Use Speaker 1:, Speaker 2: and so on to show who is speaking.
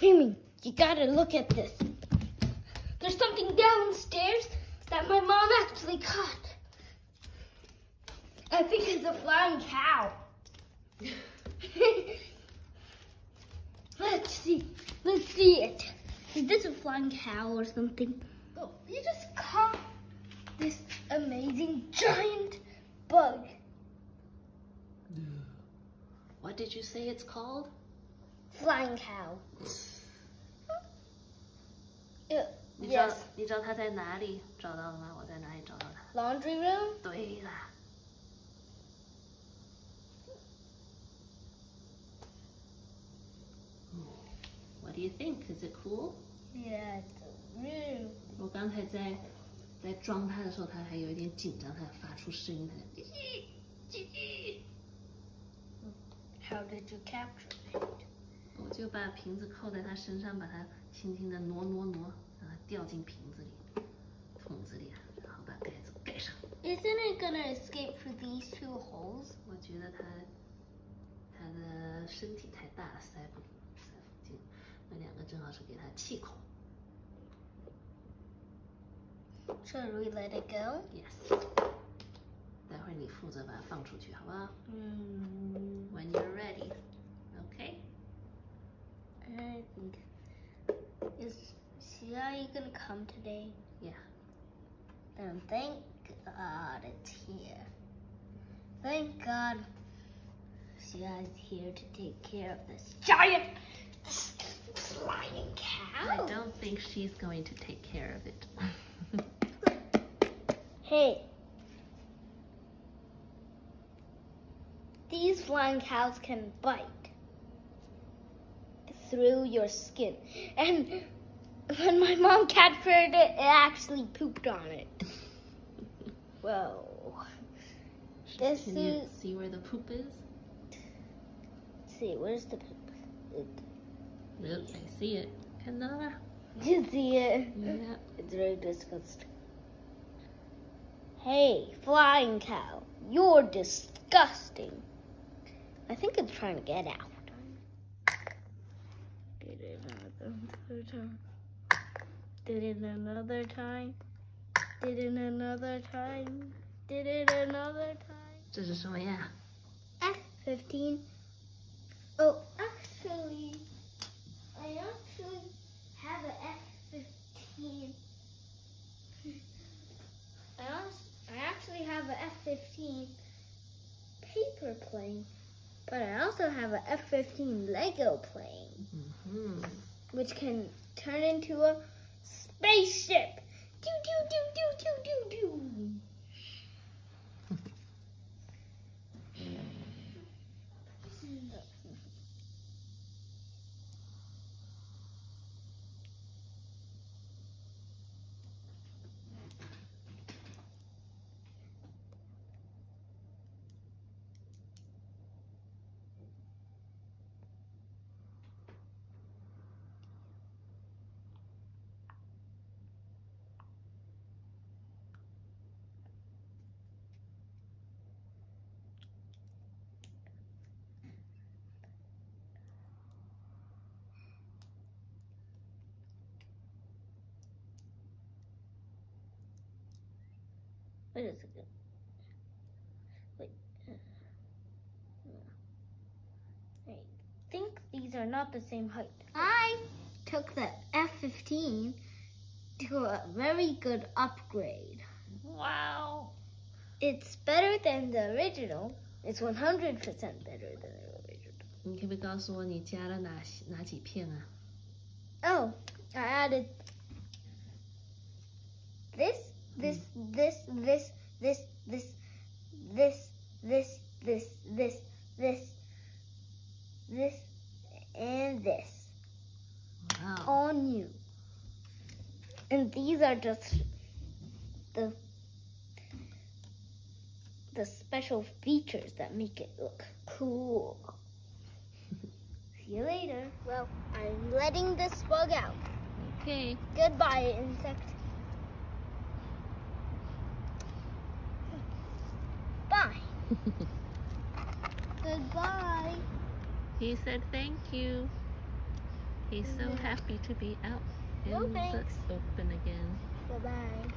Speaker 1: Mimi, you gotta look at this. There's something downstairs that my mom actually caught. I think it's a flying cow. Let's see. Let's see it. Is this a flying cow or something? Oh, you just caught this amazing giant bug.
Speaker 2: What did you say it's called?
Speaker 1: Flying cow. Uh,
Speaker 2: 你知道
Speaker 1: yes.
Speaker 2: 你知道它在哪里找到了吗？我在哪里找到它
Speaker 1: ？Laundry room?
Speaker 2: 对啦，What do you think? Is it cool?
Speaker 1: Yeah, it's a room.
Speaker 2: 我刚才在在装它的时候，它还有一点紧张，它发出声音，它就叽叽叽叽。
Speaker 1: How did you capture it?
Speaker 2: 我就把瓶子扣在它身上，把它轻轻的挪挪挪，让它掉进瓶子里、桶子里，然后把盖子盖上。
Speaker 1: Isn't it gonna escape through these two holes?
Speaker 2: 我觉得它它的身体太大了，塞不塞不进。那两个正好是给它气孔。
Speaker 1: Should we let it go?
Speaker 2: Yes。待会儿你负责把它放出去，好不好
Speaker 1: Mm, gonna come today?
Speaker 2: Yeah.
Speaker 1: Then thank God it's here. Thank God Shia's here to take care of this giant flying cow.
Speaker 2: I don't think she's going to take care of it.
Speaker 1: Hey. These flying cows can bite through your skin. And when my mom captured it, it actually pooped on it. Whoa. This
Speaker 2: Can you
Speaker 1: is,
Speaker 2: see where the poop is?
Speaker 1: see, where's the poop? It,
Speaker 2: nope. I see it. Hello.
Speaker 1: You see it?
Speaker 2: Yeah.
Speaker 1: It's very disgusting. Hey, flying cow, you're disgusting. I think it's trying to get out. Get it out. Did it another time. Did it another time. Did it another time.
Speaker 2: 这是什么呀？
Speaker 1: F15. Oh, actually, I actually have an F15. I, als- I actually have an F15 paper plane, but I also have an F15 Lego plane,
Speaker 2: 嗯哼。
Speaker 1: which can turn into a spaceship. Do do do do do do do. Wait a second. Wait. uh, I think these are not the same height. I took the F-15 to a very good upgrade.
Speaker 2: Wow.
Speaker 1: It's better than the original. It's 100% better than the original.
Speaker 2: 你可不可以告诉我你加了哪些哪几片啊？
Speaker 1: Oh, I added this, this, this, this, this, this, this, this, this, this, this, and this
Speaker 2: Wow.
Speaker 1: all new. And these are just the the special features that make it look cool. See you later. Well, I'm letting this bug out.
Speaker 2: Okay.
Speaker 1: Goodbye, insect. Goodbye.
Speaker 2: He said thank you. He's so happy to be out in
Speaker 1: no,
Speaker 2: the open again. Bye-bye.